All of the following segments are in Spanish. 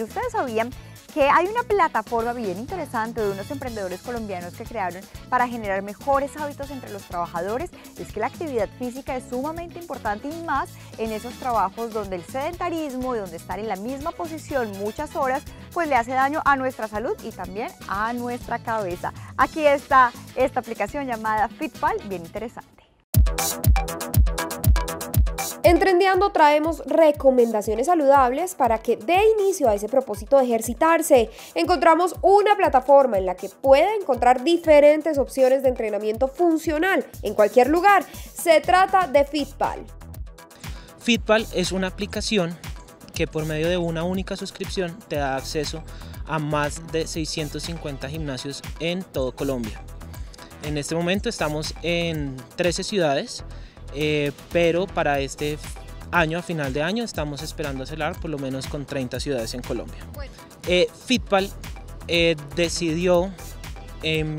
¿Ustedes sabían que hay una plataforma bien interesante de unos emprendedores colombianos que crearon para generar mejores hábitos entre los trabajadores? Es que la actividad física es sumamente importante y más en esos trabajos donde el sedentarismo y donde estar en la misma posición muchas horas pues le hace daño a nuestra salud y también a nuestra cabeza. Aquí está esta aplicación llamada FitPal, bien interesante. En Trendeando traemos recomendaciones saludables para que dé inicio a ese propósito de ejercitarse. Encontramos una plataforma en la que puede encontrar diferentes opciones de entrenamiento funcional en cualquier lugar. Se trata de Fitpal. Fitpal es una aplicación que por medio de una única suscripción te da acceso a más de 650 gimnasios en todo Colombia. En este momento estamos en 13 ciudades eh, pero para este año, a final de año, estamos esperando acelerar por lo menos con 30 ciudades en Colombia. Eh, Fitpal eh, decidió em,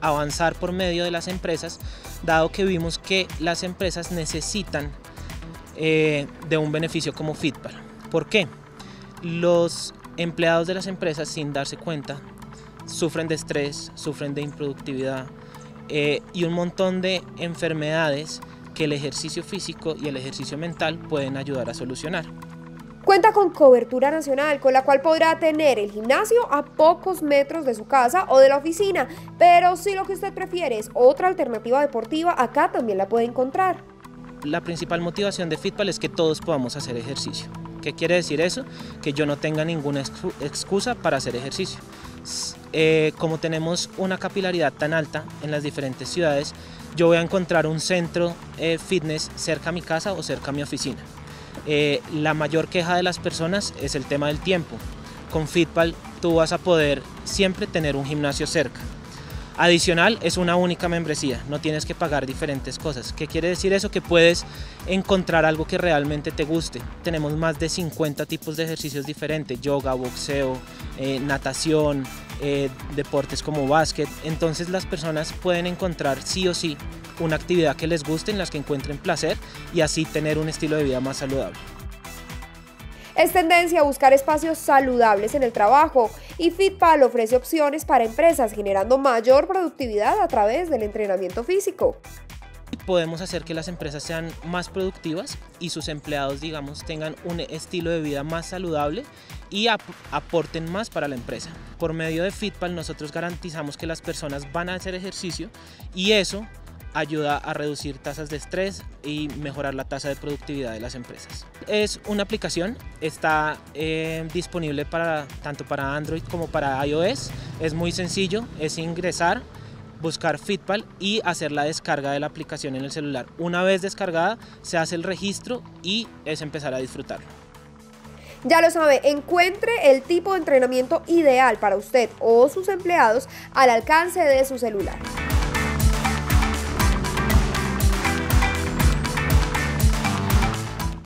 avanzar por medio de las empresas, dado que vimos que las empresas necesitan de un beneficio como Fitpal. ¿Por qué? Los empleados de las empresas, sin darse cuenta, sufren de estrés, sufren de improductividad, eh, y un montón de enfermedades que el ejercicio físico y el ejercicio mental pueden ayudar a solucionar. Cuenta con cobertura nacional, con la cual podrá tener el gimnasio a pocos metros de su casa o de la oficina, pero si lo que usted prefiere es otra alternativa deportiva, acá también la puede encontrar. La principal motivación de Fitpal es que todos podamos hacer ejercicio. ¿Qué quiere decir eso? Que yo no tenga ninguna excusa para hacer ejercicio. Eh, como tenemos una capilaridad tan alta en las diferentes ciudades, yo voy a encontrar un centro eh, fitness cerca a mi casa o cerca a mi oficina. Eh, la mayor queja de las personas es el tema del tiempo. Con Fitpal tú vas a poder siempre tener un gimnasio cerca. Adicional es una única membresía, no tienes que pagar diferentes cosas. ¿Qué quiere decir eso? Que puedes encontrar algo que realmente te guste. Tenemos más de 50 tipos de ejercicios diferentes, yoga, boxeo, natación, eh, deportes como básquet. Entonces las personas pueden encontrar sí o sí una actividad que les guste, en las que encuentren placer y así tener un estilo de vida más saludable. Es tendencia a buscar espacios saludables en el trabajo y Fitpal ofrece opciones para empresas generando mayor productividad a través del entrenamiento físico. Podemos hacer que las empresas sean más productivas y sus empleados, digamos, tengan un estilo de vida más saludable y aporten más para la empresa. Por medio de Fitpal nosotros garantizamos que las personas van a hacer ejercicio y eso ayuda a reducir tasas de estrés y mejorar la tasa de productividad de las empresas. Es una aplicación, está eh, disponible para, tanto para Android como para iOS. Es muy sencillo, es ingresar, buscar Fitpal y hacer la descarga de la aplicación en el celular. Una vez descargada, se hace el registro y es empezar a disfrutarlo. Ya lo sabe, encuentre el tipo de entrenamiento ideal para usted o sus empleados al alcance de su celular.